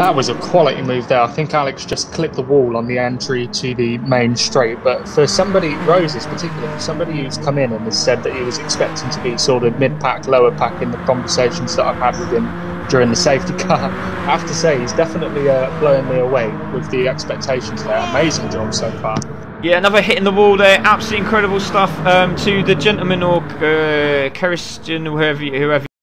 That was a quality move there. I think Alex just clipped the wall on the entry to the main straight. But for somebody, Roses particularly, for somebody who's come in and has said that he was expecting to be sort of mid pack, lower pack in the conversations that I've had with him during the safety car, I have to say he's definitely uh, blowing me away with the expectations there. Amazing job so far. Yeah, another hit in the wall there. Absolutely incredible stuff um, to the gentleman or uh, Christian, whoever, whoever